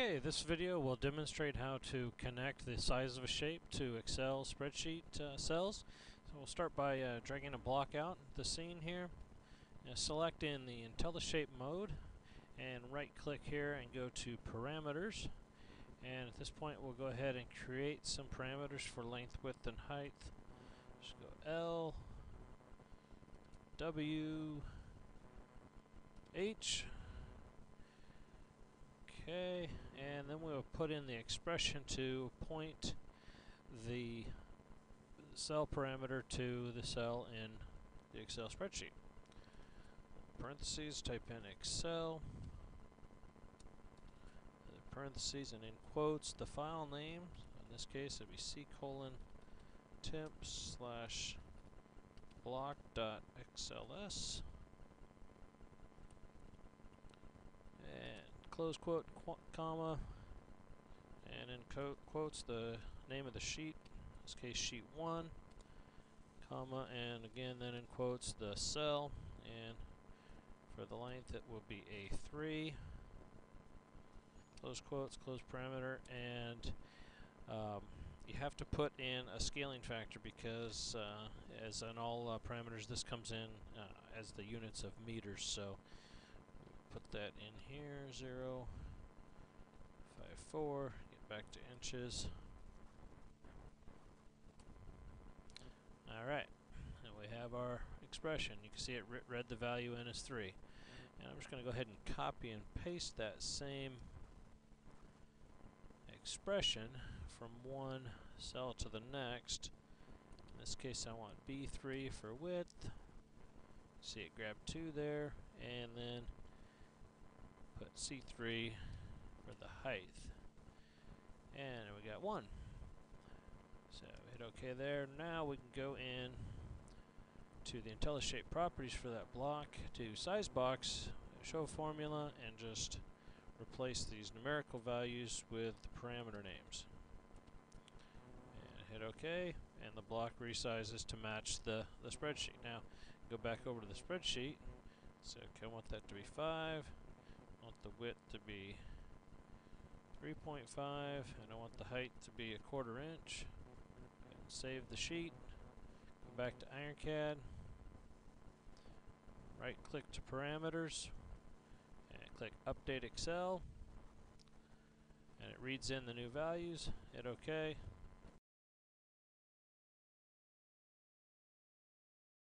Okay, this video will demonstrate how to connect the size of a shape to Excel spreadsheet uh, cells. So we'll start by uh, dragging a block out the scene here. Uh, select in the IntelliShape mode and right click here and go to parameters. And at this point we'll go ahead and create some parameters for length, width, and height. Just go L, W, H, Okay, and then we'll put in the expression to point the cell parameter to the cell in the Excel spreadsheet. Parentheses, type in Excel, parentheses, and in quotes, the file name, in this case it'd be C colon temp slash block dot XLS. And close quote, qu comma, and in quotes the name of the sheet, in this case sheet 1, comma, and again then in quotes the cell, and for the length it will be A3, close quotes, close parameter, and um, you have to put in a scaling factor because uh, as in all uh, parameters this comes in uh, as the units of meters so put that in here, 0, 5, 4, get back to inches. Alright, and we have our expression. You can see it read the value in as 3. Mm-hmm. And I'm just going to go ahead and copy and paste that same expression from one cell to the next. In this case I want B3 for width. See it grab 2 there, and then put C3 for the height. And we got one. So hit OK there. Now we can go in to the IntelliShape properties for that block to size box, show formula, and just replace these numerical values with the parameter names. And hit OK, and the block resizes to match the, the spreadsheet. Now, go back over to the spreadsheet. So okay, I want that to be 5 want the width to be 3.5 and I want the height to be a quarter inch. And save the sheet. Go back to IronCAD. Right click to parameters and click update Excel and it reads in the new values. Hit OK